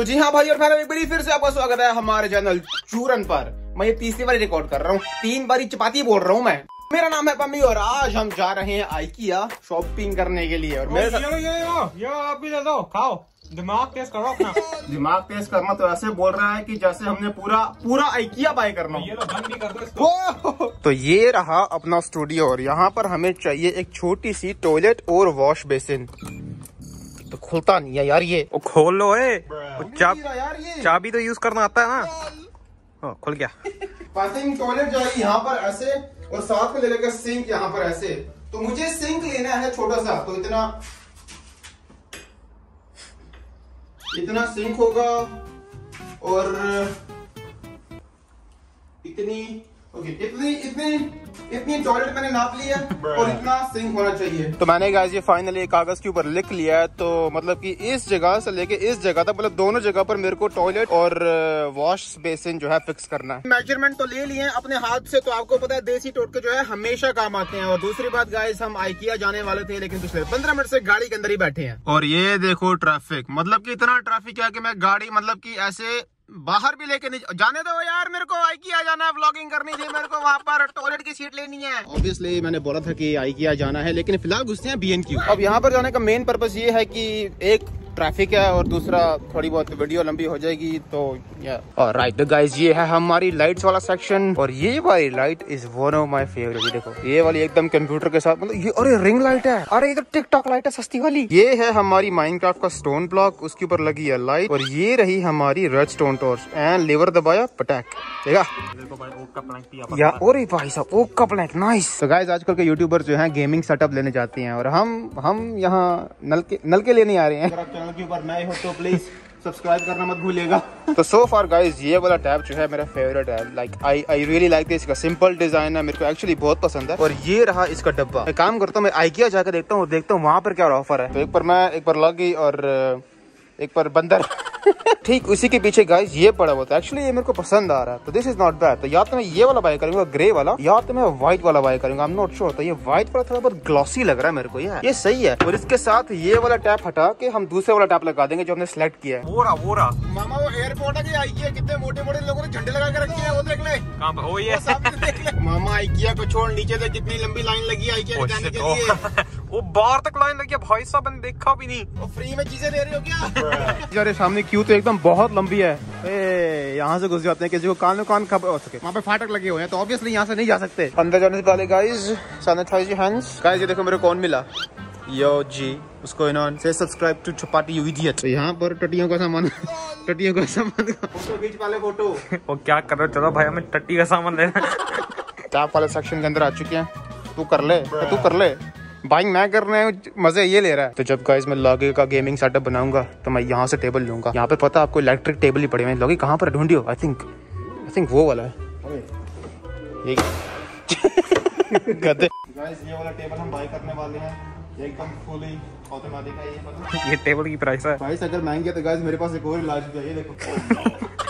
तो जी हाँ भाई और फिर एक बारी फिर से आपका स्वागत है हमारे चैनल चूरन पर। मैं ये तीसरी बारी रिकॉर्ड कर रहा हूँ। तीन बारी चपाती बोल रहा हूँ मैं। मेरा नाम है पम्मी और आज हम जा रहे हैं आइकिया शॉपिंग करने के लिए। और मेरे साथ यो यो यो यो आप भी दे दो खाओ। दिमाग तेज करो अपना। दिमाग तेज करना तो ऐसे बोल रहा है कि जैसे हमने पूरा पूरा आइकिया बाय करना ये लो बंद कर दो तो ये रहा अपना स्टूडियो और यहाँ पर हमें चाहिए एक छोटी सी टॉयलेट और वॉश बेसिन तो खुलता नहीं है यार ये। ओ खोल लो ए। चाब तो यूज़ करना आता है ना। ओ, खुल गया। पासिंग टॉयलेट जाएगी यहाँ पर ऐसे और साथ में ले लेगा सिंक यहाँ पर ऐसे। तो मुझे सिंक लेना है छोटा सा तो इतना इतना सिंक होगा और इतनी ओके इतनी इतनी इतनी टॉयलेट मैंने नाप लिया और इतना सिंक होना चाहिए। तो मैंने गाइस ये फाइनली कागज़ के ऊपर लिख लिया है तो मतलब कि इस जगह से लेके इस जगह तक मतलब दोनों जगह पर मेरे को टॉयलेट और वॉश बेसिन जो है फिक्स करना है। मेज़रमेंट तो ले लिए हैं अपने हाथ से तो आपको पता है देसी टोटके जो है हमेशा काम आते हैं। और दूसरी बात गाइस हम आइकिया जाने वाले थे लेकिन पिछले पंद्रह मिनट से गाड़ी के अंदर ही बैठे हैं। और ये देखो ट्रैफ़िक मतलब की इतना ट्रैफ़िक है कि मैं गाड़ी मतलब की ऐसे बाहर भी लेके नहीं जाने दो यार मेरे को आईकिया जाना है व्लॉगिंग करनी थी मेरे को वहाँ पर टॉयलेट की सीट लेनी है। ऑब्वियसली मैंने बोला था कि आईकिया जाना है लेकिन फ़िलहाल घुसते हैं बीएनक्यू अब यहाँ पर जाने का मेन पर्पज ये है कि एक ट्रैफ़िक है और दूसरा थोड़ी बहुत वीडियो लंबी हो जाएगी तो और राइट गाइस ये है हमारी लाइट्स वाला सेक्शन और ये वाली light is one of my favourite देखो। ये वाली एकदम कंप्यूटर के साथ मतलब ये, अरे रिंग लाइट है। अरे, ये तो टिकटॉक लाइट है, सस्ती वाली। ये है हमारी माइनक्राफ्ट का स्टोन ब्लॉक उसके ऊपर लगी है लाइट और ये रही हमारी red stone torch and lever दबाया पटैक गाइस आजकल के यूट्यूबर जो है गेमिंग सेटअप लेने जाते हैं और हम हम यहाँ नल के नल के लेने आ रहे हैं। चैनल के ऊपर नए हो तो प्लीज़ सब्सक्राइब करना मत भूलिएगा। तो सो फार गाइज़ ये वाला टैब जो है मेरा फेवरेट है। Like I I really like इसका सिंपल डिज़ाइन है, मेरे को एक्चुअली बहुत पसंद है। और ये रहा इसका डब्बा। मैं काम करता हूँ, मैं आइकिया जाकर देखता हूँ देखता हूँ वहाँ पर क्या ऑफ़र है। तो एक पर मैं, एक पर लगी और, एक पर बंदर। ठीक उसी के पीछे गाइस ये पड़ा हुआ था। एक्चुअली ये मेरे को पसंद आ रहा है। तो दिस इज़ नॉट बैड तो या तो मैं ये वाला बाय करूँगा ग्रे वाला। या तो मैं व्हाइट वाला बाय करूँगा। आई एम नॉट श्योर तो ये व्हाइट वाला थोड़ा बहुत ग्लॉसी लग रहा है मेरे को यार। ये सही है। और इसके साथ ये वाला टैप हटा के हम दूसरे वाला टैप लगा देंगे जो हमने सिलेक्ट किया है। वो रहा वो रहा। मामा वो एयरपोर्ट है आइकिया कितने मोटे मोटे लोगों ने झंडे लगा के रखे हैं वो देख ले। कहाँ पर? ओ ये देख ले। मामा आइकिया को छोड़ नीचे से कितनी लंबी लाइन लगी है आइकिया जाने के लिए। वो बाहर तक लाइन लगी भाई साहब मैंने देखा भी नहीं। वो फ्री में चीज़ें दे रही हो क्या? यार सामने क्यू तो एकदम बहुत लंबी है। यहाँ से घुस जाते हैं किसी को कान में कान खबर हो सके। वहाँ पे फाटक लगे हुए हैं तो ऑब्वियसली यहाँ से नहीं जा सकते। अंदर जाने से पहले गाइस सैनिटाइज हैंड्स गाइस ये देखो मेरे कौन मिला? यो जी उसको इन्होंने से सब्सक्राइब टू छपाटी यू इडियट तो यहाँ पर टटियों का सामान टटियों का सामान फ़ोटो खींच वाले फ़ोटो वो क्या कर रहे हो? चलो भाई हमें टट्टी का सामान लेना। टैप वाले सेक्शन के अंदर आ चुके हैं। तू कर ले। तू कर ले। बाइंग मैं कर रहे हैं मज़े ये ले रहा है। तो जब गाइस मैं लॉगी का गेमिंग सेटअप बनाऊँगा तो मैं यहाँ से टेबल लूँगा। यहाँ पे पता है आपको इलेक्ट्रिक टेबल ही पड़े हुए हैं। लॉगी कहाँ पर ढूंढियो आई थिंक आई थिंक वो वाला है। ये गधे। गाइस ये वाला टेबल हम बाय करने वाले हैं। एकदम फुली ऑटोमेटिक है ये पता ये टेबल की प्राइस है। प्राइस अगर महँगी है तो गाइस मेरे पास एक और इलाज भी है ये देखो।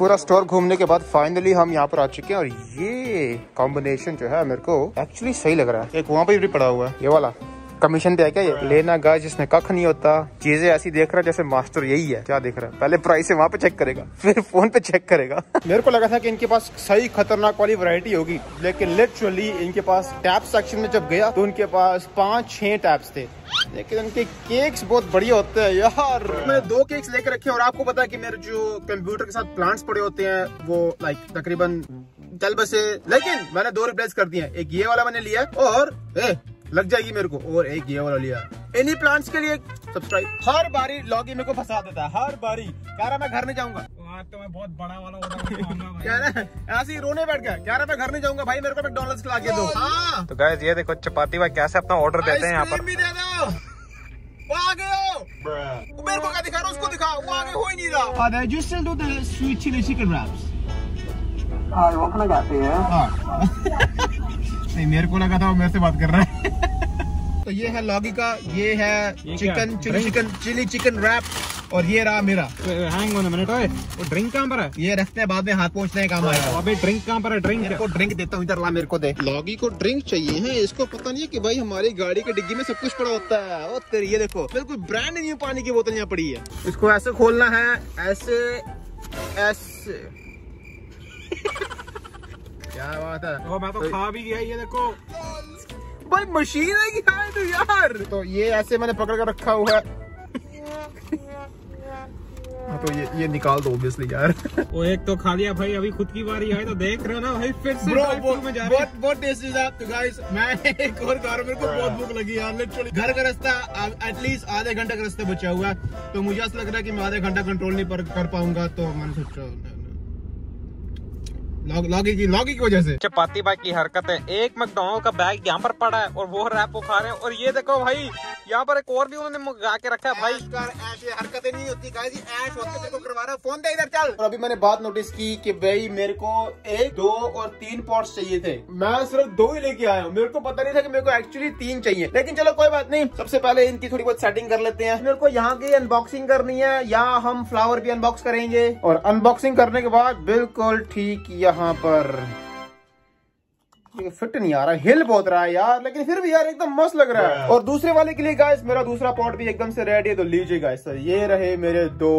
पूरा स्टोर घूमने के बाद फाइनली हम यहाँ पर आ चुके हैं और ये कॉम्बिनेशन जो है मेरे को एक्चुअली सही लग रहा है। एक वहाँ पे भी पड़ा हुआ है। ये वाला। कमीशन पे है क्या ये? लेना गाय जिसने कख नहीं होता। चीज़ें ऐसी देख रहा जैसे मास्टर यही है। क्या देख रहा है? पहले प्राइस वहाँ पे चेक करेगा फिर फ़ोन पे चेक करेगा। मेरे को लगा था कि इनके पास सही खतरनाक वाली वैरायटी होगी लेकिन लिटरली इनके पास टैप सेक्शन में जब गया तो उनके पास पाँच छह टैप्स थे। लेकिन उनके केक्स बहुत बढ़िया होते हैं यार। मैंने दो केक्स लेकर रखे और आपको पता है कि मेरे जो कंप्यूटर के साथ प्लांट्स पड़े होते हैं वो लाइक तकरीबन चल बसे लेकिन मैंने दो रिप्लेस कर दिए एक ये वाला मैंने लिया और ए, लग जाएगी मेरे को। और एक ये वाला लिया। इन्हीं प्लांट्स के लिए सब्सक्राइब हर बारी लॉगी मेरे को फंसा देता है। हर बारी। कह रहा मैं घर नहीं जाऊँगा। तो मैं बहुत बड़ा वाला ऑर्डर कह रहा है ऐसे ही रोने बैठ गया। कह रहा मैं घर नहीं जाऊँगा। भाई मेरे को मैकडॉनल्ड्स खिला के दो। हाँ। तो गाइस ये देखो चपाती भाई कैसे अपना ऑर्डर देते हैं यहाँ पर। भी दे दो। मेरे को क्या दिखा रहा उसको दिखा वो आगे हो ही नहीं रहा। नहीं मेरे को लगा था वो मेरे से बात कर रहा है। तो ये है लॉगी का ये है ये chicken chilli chicken chilli chicken wrap और ये रहा मेरा। हैंग ऑन मिनट ओए वो ड्रिंक कहाँ पर है? ये रखते हैं बाद में हाथ पहुँचने काम आएगा। अबे ड्रिंक कहाँ पर है? ड्रिंक को ड्रिंक देता हूँ इधर ला मेरे को दे। लॉगी को ड्रिंक चाहिए है इसको पता नहीं है कि भाई हमारी गाड़ी के डिग्गी में सब कुछ पड़ा होता है। ओ तेरी ये देखो बिल्कुल ब्रांड न्यू पानी की बोतल यहाँ पड़ी है। इसको ऐसे खोलना है ऐसे ऐसे। क्या बात है? ओ मैं तो खा भी गया ये देखो। भाई मशीन है कि हाँ तो यार? तो ये ऐसे मैंने पकड़ कर रखा हुआ है। हाँ, तो ये ये निकाल दो ऑब्वियसली यार। वो एक तो खा लिया भाई अभी खुद की बारी है तो देख रहे हो ना भाई फिर से में जा बहुत बहुत टेस्टी था तो गाइस मैं एक और खा रहा मेरे को बहुत भूख लगी यार लिटरली घर का रास्ता एटलीस्ट आधे घंटे का रास्ता बचा हुआ है। तो मुझे ऐसा लग रहा है कि मैं आधे घंटा कंट्रोल नहीं पर, कर पाऊँगा तो मैंने सोचा लॉग की लॉगी की वजह से। चपाती भाई की हरकत। है एक मैकडोनल्ड का बैग यहाँ पर पड़ा है और वो रैप वो खा रहे हैं। और ये देखो भाई यहाँ पर एक और भी उन्होंने मंगा के रखा है भाई। ऐसे हरकतें नहीं होती। गाइस ये ऐश होती को करवा रहा फ़ोन दे इधर चल। और अभी मैंने बात नोटिस की कि भाई मेरे को एक दो और तीन पॉट्स चाहिए थे। मैं सिर्फ़ दो ही लेके आया हूँ। मेरे को पता नहीं था कि मेरे को एक्चुअली तीन चाहिए। लेकिन चलो कोई बात नहीं। सबसे पहले इनकी थोड़ी बहुत सेटिंग कर लेते हैं। मेरे को यहाँ की अनबॉक्सिंग करनी है या हम फ्लावर भी अनबॉक्स करेंगे? और अनबॉक्सिंग करने के बाद बिल्कुल ठीक यहाँ पर। ये फिट नहीं आ रहा, हिल बहुत रहा है यार, लेकिन फिर भी यार एकदम मस्त लग रहा है। और दूसरे वाले के लिए गाइस मेरा दूसरा पॉट भी एकदम से रेडी है तो लीजिए गाइस ये रहे मेरे दो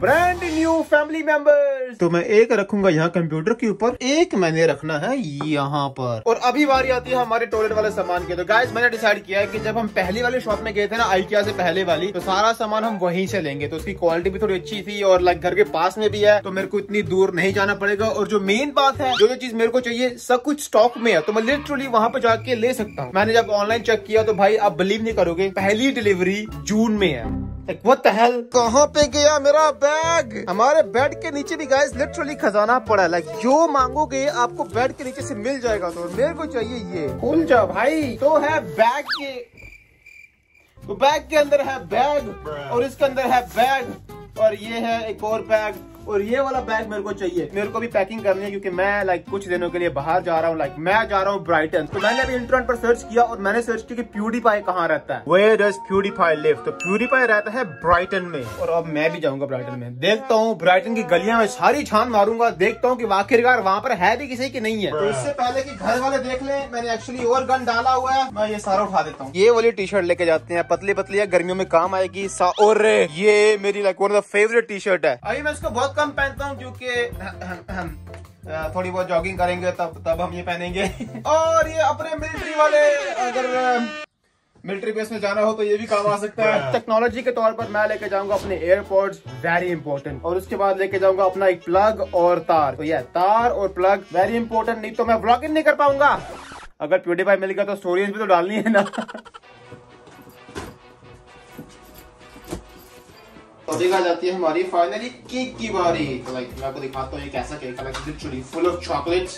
ब्रांड न्यू फैमिली मेंबर्स तो मैं एक रखूँगा यहाँ कंप्यूटर के ऊपर। एक मैंने रखना है यहाँ पर। और अभी बारी आती है हमारे टॉयलेट वाले सामान की। तो गाइस मैंने डिसाइड किया है कि जब हम पहली वाली शॉप में गए थे ना आइकिया से पहले वाली तो सारा सामान हम वहीं से लेंगे। तो उसकी क्वालिटी भी थोड़ी अच्छी थी और लाइक घर के पास में भी है तो मेरे को इतनी दूर नहीं जाना पड़ेगा। और जो मेन बात है, जो जो चीज़ मेरे को चाहिए, सब कुछ स्टॉक में है। तो मैं लिटरली वहाँ पे जाके ले सकता हूँ। मैंने जब ऑनलाइन चेक किया तो भाई, आप बिलीव नहीं करोगे, पहली डिलीवरी जून में है। What the कहाँ पे गया मेरा बैग हमारे बेड के नीचे भी गाइस लिटरली खजाना पड़ा। है लाइक जो मांगोगे आपको बेड के नीचे से मिल जाएगा। तो मेरे को चाहिए ये। खुल जा भाई। तो है बैग के। तो बैग के अंदर है बैग और इसके अंदर है बैग और ये है एक और बैग और ये वाला बैग मेरे को चाहिए। मेरे को भी पैकिंग करनी है क्योंकि मैं लाइक कुछ दिनों के लिए बाहर जा रहा हूँ लाइक मैं जा रहा हूँ ब्राइटन तो मैंने अभी इंटरनेट पर सर्च किया और मैंने सर्च किया कि कहाँ रहता है। वे डज प्यूडीफाई लिव तो प्यूडीफाई रहता है ब्राइटन में। और अब मैं भी जाऊँगा ब्राइटन में। देखता हूँ ब्राइटन की गलियाँ में सारी छान मारूँगा देखता हूँ की आखिरकार वहाँ पर है भी किसी की नहीं है। तो इससे पहले की घर वाले देख ले मैंने एक्चुअली और गन डाला हुआ है मैं ये सारा उठा देता हूँ। ये वाली टी शर्ट लेके जाते हैं। पतली पतली है गर्मियों में काम आएगी। और ये मेरी like one of the favourite T shirt है। अभी मैं इसको बहुत कम पहनता हूँ क्योंकि थोड़ी बहुत जॉगिंग करेंगे, तब तब हम ये पहनेंगे। और ये अपने मिलिट्री वाले, अगर मिलिट्री बेस में जाना हो तो ये भी काम आ सकता है। टेक्नोलॉजी के तौर पर मैं लेके जाऊँगा अपने एयरपोर्ट्स वेरी इंपॉर्टेंट और उसके बाद लेके जाऊँगा अपना एक प्लग और तार। तो ये तार और प्लग वेरी इंपॉर्टेंट नहीं तो मैं ब्लॉगिंग नहीं कर पाऊँगा। अगर प्यूडीफाई मिल गया तो स्टोरीज भी तो डालनी है ना। तो देखा जाती है हमारी फाइनली केक की बारी। तो लाइक मैं आपको दिखाता हूँ ये कैसा केक है लाइक फुल ऑफ़ चॉकलेट्स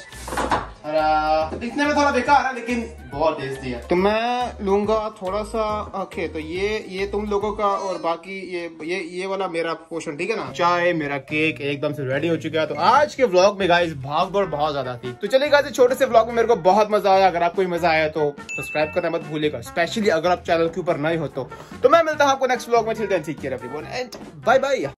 दिखने में थोड़ा बेकार है, लेकिन बहुत टेस्टी है। तो मैं लूँगा थोड़ा सा ओके तो ये ये तुम लोगों का और बाकी ये ये ये वाला मेरा पोर्शन ठीक है ना? चाय, मेरा केक एकदम से रेडी हो चुका है। तो आज के व्लॉग में गाइस भाग दौड़ बहुत ज़्यादा थी। तो चलिए गाइस छोटे से व्लॉग में मेरे को बहुत मज़ा आया। अगर आपको मज़ा आया तो सब्सक्राइब करना मत भूलेगा स्पेशली अगर आप चैनल के ऊपर नए हो तो। तो मैं मिलता हूँ आपको नेक्स्ट व्लॉग में। Bye bye